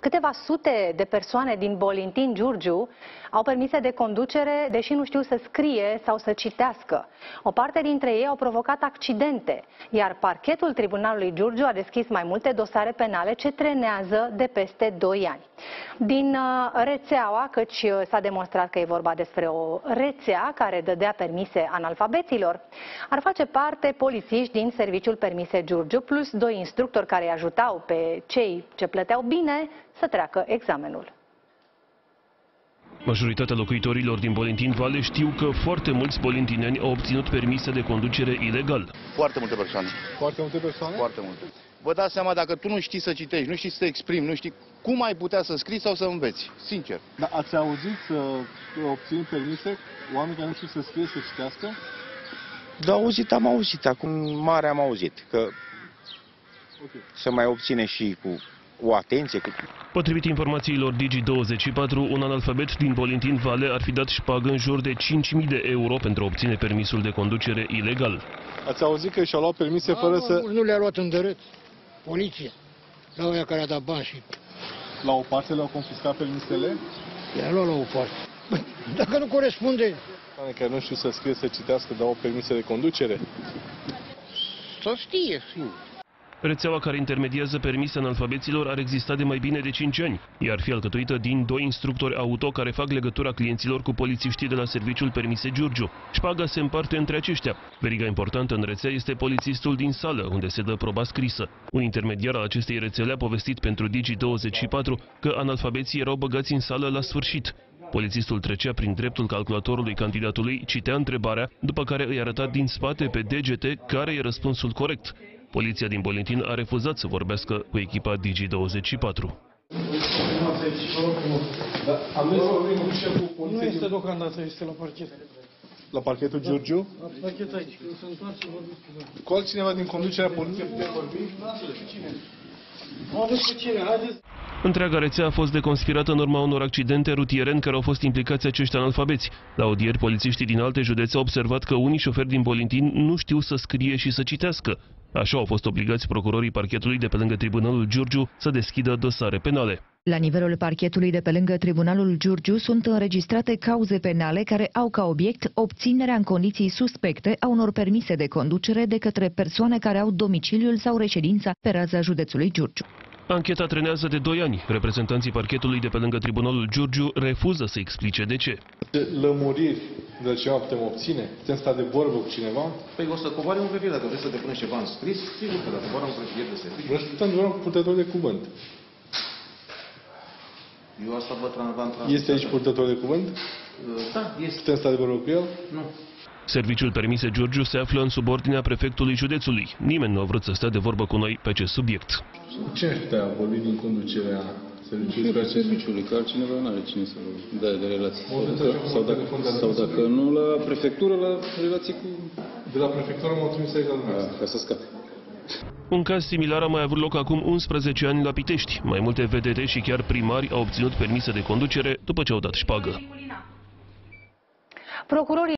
Câteva sute de persoane din Bolintin Giurgiu au permise de conducere, deși nu știu să scrie sau să citească. O parte dintre ei au provocat accidente, iar parchetul Tribunalului Giurgiu a deschis mai multe dosare penale ce trenează de peste 2 ani. Din uh, rețeaua, căci uh, s-a demonstrat că e vorba despre o rețea care dădea permise analfabeților, ar face parte polițiști din Serviciul Permise Giurgiu, plus doi instructori care îi ajutau pe cei ce plăteau bine să treacă examenul. Majoritatea locuitorilor din Bolintin Vale știu că foarte mulți bolintineni au obținut permise de conducere ilegal. Foarte multe persoane. Foarte multe persoane? Foarte multe. Vă dați seama, dacă tu nu știi să citești, nu știi să te exprimi, nu știi cum ai putea să scrii sau să înveți, sincer. Da, ați auzit să obțin permise oameni care nu știu să scrie, să citească? Da, auzit, am auzit. Acum mare am auzit. Că Ok. să mai obține și cu o atenție. Cu... Potrivit informațiilor Digi24, un analfabet din Bolintin Vale ar fi dat șpagă în jur de 5.000 de euro pentru a obține permisul de conducere ilegal. Ați auzit că și-au luat permise fără Da, să... Nu le-a luat în dărât. Poliția. La oia care a dat bani și La o parte le-au confiscat permisele? le-a luat la o parte. Băi, Dacă nu corespunde, Oameni care nu știu să scrie, să citească, dau permise de conducere? să știe, singur. Rețeaua care intermediază permise analfabeților ar exista de mai bine de 5 ani, iar fi alcătuită din doi instructori auto care fac legătura clienților cu polițiștii de la Serviciul Permise Giurgiu. Șpaga se împarte între aceștia. Veriga importantă în rețea este polițistul din sală, unde se dă proba scrisă. Un intermediar al acestei rețele a povestit pentru Digi24 că analfabeții erau băgați în sală la sfârșit. Polițistul trecea prin dreptul calculatorului candidatului, citea întrebarea, după care îi arăta din spate pe degete care e răspunsul corect. Poliția din Bolintin a refuzat să vorbească cu echipa Digi24. Nu este deocamdată, este la parchet. La parchetul Giurgiu? La parchet aici. Când se întoarce, vorbiți cu noi. Cu altcineva din conducerea poliției putem vorbi? Aveți cu cine? Haideți. Întreaga rețea a fost deconspirată în urma unor accidente rutiere în care au fost implicați acești analfabeți. La audieri, polițiștii din alte județe au observat că unii șoferi din Bolintin nu știu să scrie și să citească. Așa au fost obligați procurorii parchetului de pe lângă Tribunalul Giurgiu să deschidă dosare penale. La nivelul parchetului de pe lângă Tribunalul Giurgiu sunt înregistrate cauze penale care au ca obiect obținerea în condiții suspecte a unor permise de conducere de către persoane care au domiciliul sau reședința pe raza județului Giurgiu. Ancheta trenează de 2 ani. Reprezentanții parchetului de pe lângă Tribunalul Giurgiu refuză să explice de ce. Ce lămuriri de ceva putem obține? Putem sta de vorbă cu cineva? Păi o să coboare un hârtie dacă vreți să depuneți ceva în scris, sigur că dacă coboară un hârtie de serviciu. Vreau să putem doar cu purtător de cuvânt. Eu asta vă tran- v-am transmis. Este aici purtător de cuvânt? Da, este. Putem sta de vorbă cu el? Nu. Serviciul Permise Giurgiu se află în subordinea prefectului județului. Nimeni nu a vrut să stea de vorbă cu noi pe acest subiect. Cu cine aș putea vorbi din conducerea serviciului? Șeful serviciului, că altcineva nu are cine să dea de relații. Sau Momentul dacă, ăsta, sau, telefon, dacă, dar sau nu dacă nu la prefectură, la relații cu... De la prefectură m-au trimis aici la dumneavoastră. ca să scape. Un caz similar a mai avut loc acum 11 ani la Pitești. Mai multe vedete și chiar primari au obținut permise de conducere după ce au dat șpagă. Procurorii